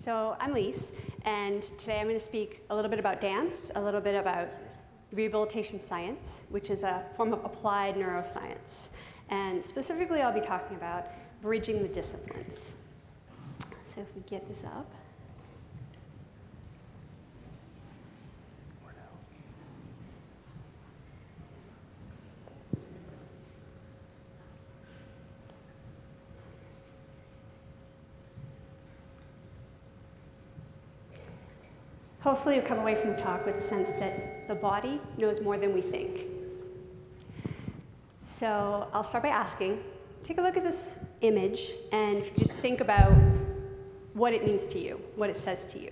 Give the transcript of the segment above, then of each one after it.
So I'm Lise, and today I'm going to speak a little bit about dance, a little bit about rehabilitation science, which is a form of applied neuroscience. And specifically, I'll be talking about bridging the disciplines. So if we get this up. Hopefully, you'll come away from the talk with a sense that the body knows more than we think. So I'll start by asking take a look at this image, and if you just think about what it means to you, what it says to you,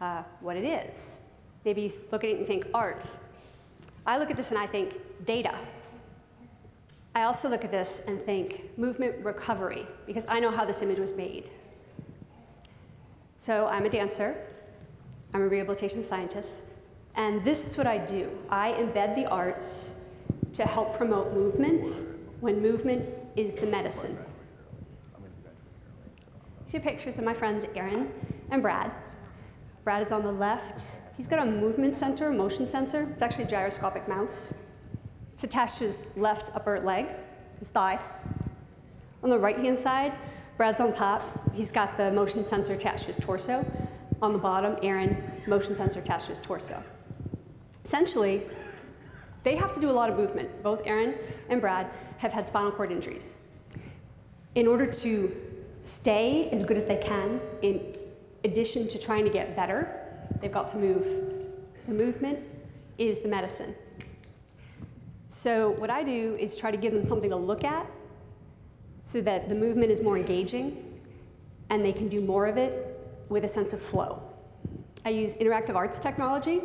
uh, what it is. Maybe you look at it and think art. I look at this and I think data. I also look at this and think movement recovery, because I know how this image was made. So I'm a dancer, I'm a rehabilitation scientist, and this is what I do. I embed the arts to help promote movement when movement is the medicine. Two pictures of my friends Aaron and Brad. Brad is on the left. He's got a movement sensor, motion sensor. It's actually a gyroscopic mouse. It's attached to his left upper leg, his thigh. On the right hand side, Brad's on top. He's got the motion sensor attached to his torso. On the bottom, Aaron, motion sensor attached to his torso. Essentially, they have to do a lot of movement. Both Aaron and Brad have had spinal cord injuries. In order to stay as good as they can, in addition to trying to get better, they've got to move. The movement is the medicine. So what I do is try to give them something to look at so that the movement is more engaging and they can do more of it with a sense of flow. I use interactive arts technology.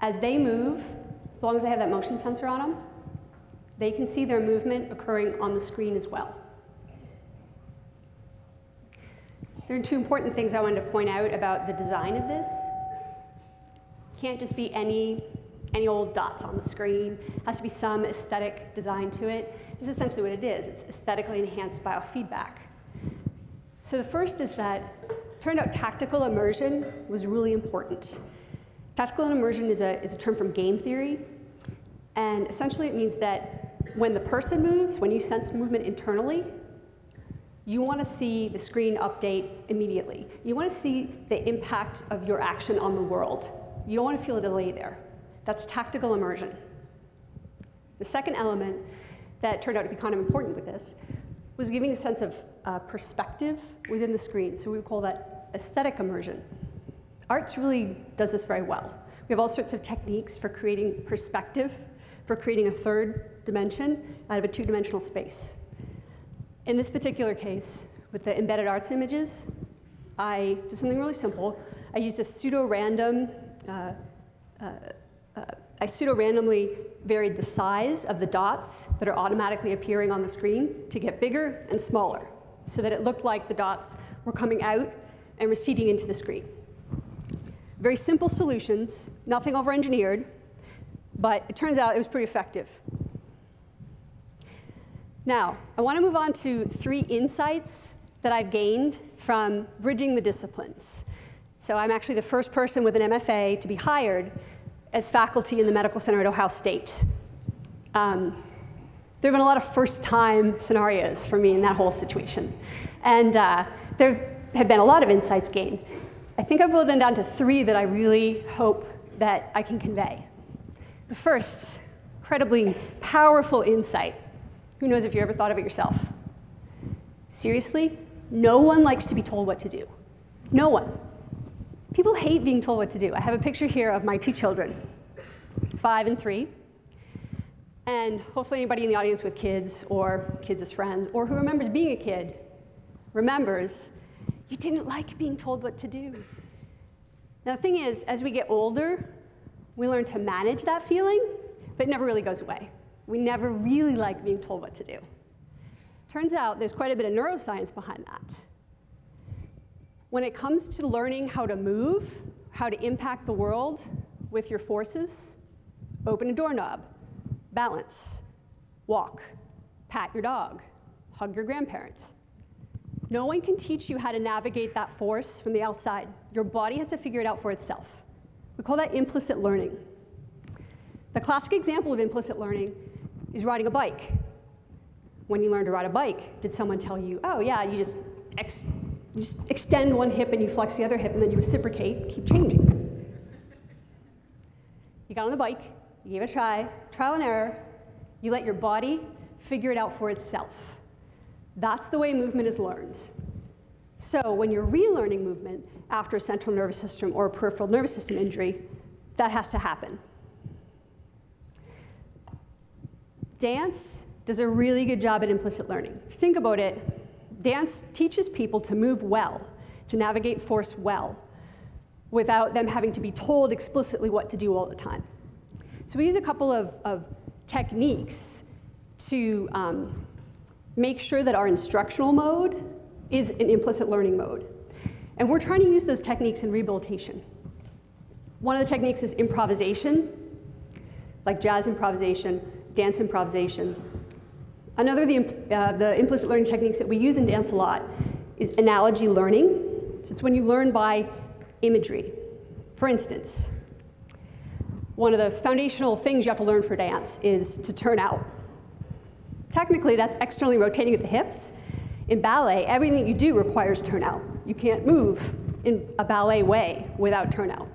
As they move, as long as they have that motion sensor on them, they can see their movement occurring on the screen as well. There are two important things I wanted to point out about the design of this. Can't just be any, any old dots on the screen. Has to be some aesthetic design to it. This is essentially what it is. It's aesthetically enhanced biofeedback. So the first is that turned out tactical immersion was really important. Tactical immersion is a, is a term from game theory. And essentially it means that when the person moves, when you sense movement internally, you want to see the screen update immediately. You want to see the impact of your action on the world. You don't want to feel a delay there. That's tactical immersion. The second element that turned out to be kind of important with this was giving a sense of uh, perspective within the screen. So we would call that aesthetic immersion. Arts really does this very well. We have all sorts of techniques for creating perspective, for creating a third dimension out of a two-dimensional space. In this particular case, with the embedded arts images, I did something really simple. I used a pseudo-random uh, uh, uh, I pseudo-randomly varied the size of the dots that are automatically appearing on the screen to get bigger and smaller so that it looked like the dots were coming out and receding into the screen. Very simple solutions, nothing over-engineered, but it turns out it was pretty effective. Now, I want to move on to three insights that I've gained from bridging the disciplines. So I'm actually the first person with an MFA to be hired as faculty in the Medical Center at Ohio State. Um, there have been a lot of first-time scenarios for me in that whole situation. And uh, there have been a lot of insights gained. I think I've boiled them down to three that I really hope that I can convey. The first, incredibly powerful insight. Who knows if you ever thought of it yourself? Seriously, no one likes to be told what to do. No one. People hate being told what to do. I have a picture here of my two children, five and three. And hopefully anybody in the audience with kids or kids as friends or who remembers being a kid remembers you didn't like being told what to do. Now the thing is, as we get older, we learn to manage that feeling, but it never really goes away. We never really like being told what to do. Turns out there's quite a bit of neuroscience behind that. When it comes to learning how to move, how to impact the world with your forces, open a doorknob, balance, walk, pat your dog, hug your grandparents. No one can teach you how to navigate that force from the outside. Your body has to figure it out for itself. We call that implicit learning. The classic example of implicit learning is riding a bike. When you learn to ride a bike, did someone tell you, oh, yeah, you just, ex- you just extend one hip and you flex the other hip and then you reciprocate, keep changing? You got on the bike, you gave it a try, trial and error, you let your body figure it out for itself. That's the way movement is learned. So when you're relearning movement after a central nervous system or peripheral nervous system injury, that has to happen. Dance does a really good job at implicit learning. Think about it, dance teaches people to move well, to navigate force well, without them having to be told explicitly what to do all the time. So we use a couple of, of techniques to um, make sure that our instructional mode is an implicit learning mode. And we're trying to use those techniques in rehabilitation. One of the techniques is improvisation, like jazz improvisation, dance improvisation. Another of the, uh, the implicit learning techniques that we use in dance a lot is analogy learning. So it's when you learn by imagery. For instance, one of the foundational things you have to learn for dance is to turn out. Technically, that's externally rotating at the hips. In ballet, everything you do requires turnout. You can't move in a ballet way without turnout.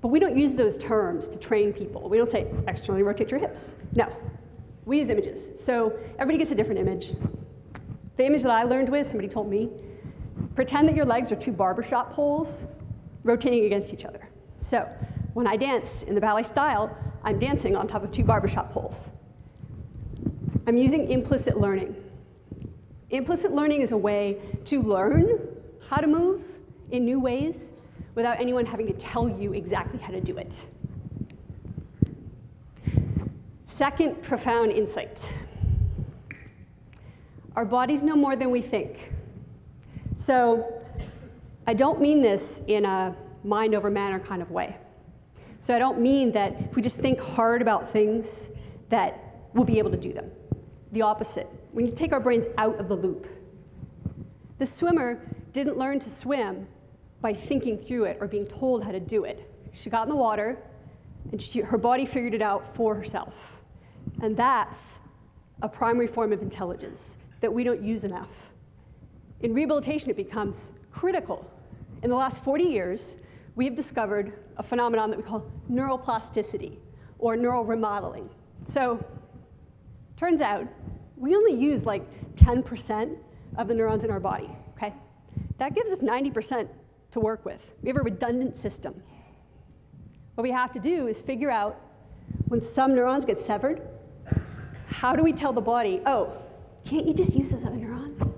But we don't use those terms to train people. We don't say externally rotate your hips. No, we use images. So everybody gets a different image. The image that I learned with, somebody told me, pretend that your legs are two barbershop poles rotating against each other. So when I dance in the ballet style, I'm dancing on top of two barbershop poles. I'm using implicit learning. Implicit learning is a way to learn how to move in new ways without anyone having to tell you exactly how to do it. Second profound insight our bodies know more than we think. So I don't mean this in a mind over matter kind of way. So I don't mean that if we just think hard about things that we'll be able to do them. The opposite. We need to take our brains out of the loop. The swimmer didn't learn to swim by thinking through it or being told how to do it. She got in the water and she, her body figured it out for herself. And that's a primary form of intelligence that we don't use enough. In rehabilitation, it becomes critical. In the last 40 years, we have discovered a phenomenon that we call neuroplasticity or neural remodeling. So, turns out we only use like 10% of the neurons in our body, okay? That gives us 90% to work with. We have a redundant system. What we have to do is figure out when some neurons get severed, how do we tell the body, oh, can't you just use those other neurons?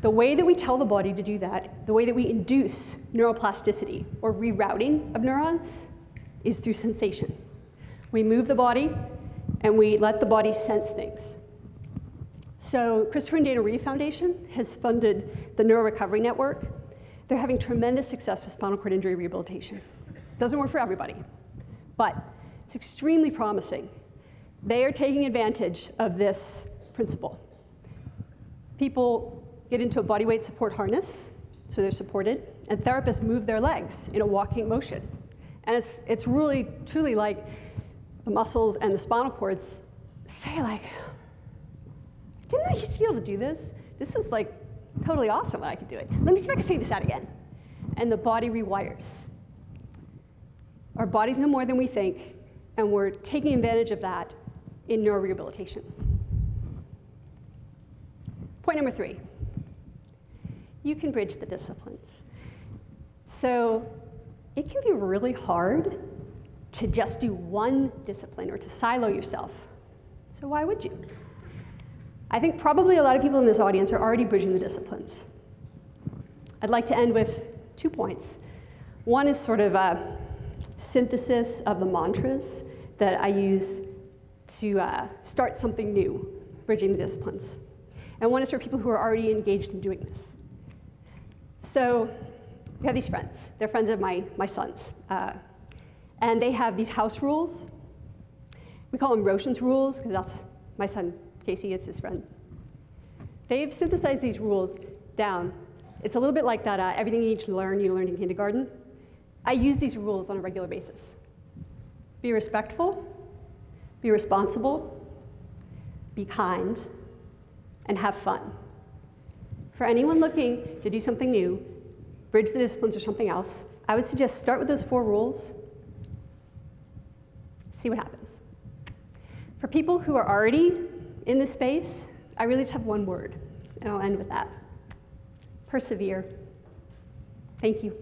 The way that we tell the body to do that, the way that we induce neuroplasticity or rerouting of neurons, is through sensation. We move the body and we let the body sense things. So, Christopher and Dana Reeve Foundation has funded the Neuro Recovery Network, they're having tremendous success with spinal cord injury rehabilitation. It Doesn't work for everybody, but it's extremely promising. They are taking advantage of this principle. People get into a body weight support harness, so they're supported, and therapists move their legs in a walking motion. And it's, it's really, truly like the muscles and the spinal cords say, like, didn't I used to be able to do this? This was like totally awesome when I could do it. Let me see if I can figure this out again. And the body rewires. Our bodies know more than we think, and we're taking advantage of that in neurorehabilitation. Point number three you can bridge the disciplines. So it can be really hard to just do one discipline or to silo yourself. So why would you? I think probably a lot of people in this audience are already bridging the disciplines. I'd like to end with two points. One is sort of a synthesis of the mantras that I use to uh, start something new, bridging the disciplines. And one is for people who are already engaged in doing this. So we have these friends. They're friends of my, my sons. Uh, and they have these house rules. We call them Roshan's rules, because that's my son Casey, it's his friend. They've synthesized these rules down. It's a little bit like that uh, everything you need to learn, you learned in kindergarten. I use these rules on a regular basis. Be respectful, be responsible, be kind, and have fun. For anyone looking to do something new, bridge the disciplines or something else, I would suggest start with those four rules, see what happens. For people who are already in this space, I really just have one word, and I'll end with that persevere. Thank you.